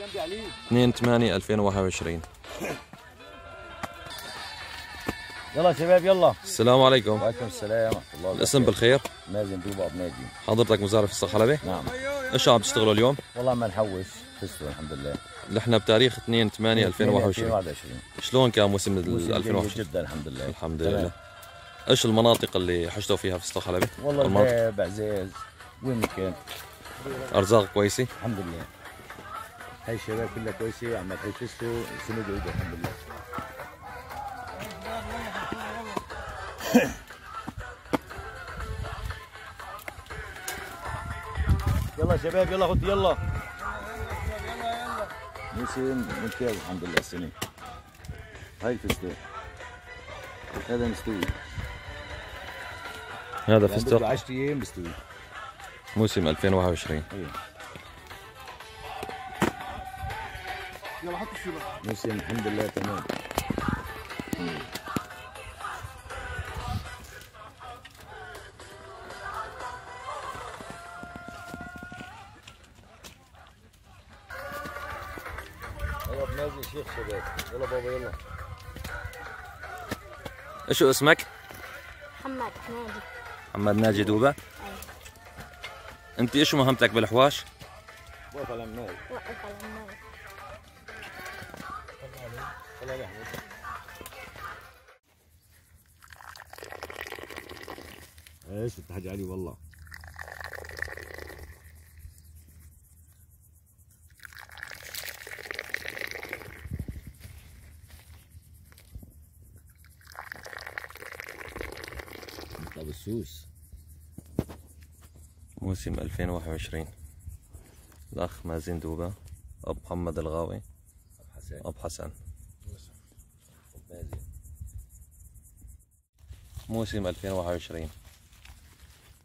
2 8 2021 يلا شباب يلا. السلام عليكم. وعليكم السلام ورحمة الله الاسم بالخير؟ مازن دوبا بنادي حضرتك مزارع في الصخلبة نعم. إيش عم تشتغلوا اليوم؟ والله ما نحوش فزتوا الحمد لله. نحن بتاريخ 2 8 2021 2021 شلون كان موسم ال موسم جيد 2021 جدا الحمد لله. الحمد. لله. إيش المناطق اللي حشتوا فيها في الصخلبة والله الباب عزاز وين كان؟ أرزاق كويسة؟ الحمد لله. هاي الشباب كلها كويسة وعم يفزتوا سنة جيدة الحمد لله. يلا شباب يلا خد يلا. موسم ممتاز الحمد لله السنة هاي فستق هذا مستوي. هذا يعني فستق 10 أيام مستوي. موسم 2021 إيه. موسم الحمد لله تمام. يلا بنازل شيخ شباب. يلا بابا يلا. إيش اسمك؟ محمد نادي محمد ناجي دوبة. أنت إيش مهمتك بالحواش؟ وقف على النار وقف على النار إيش الحاج علي والله؟ طب السوس. موسم 2021 الأخ مازن دوبة أبو محمد الغاوي حسن. أبو حسن. موسم 2021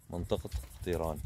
منطقة طيران.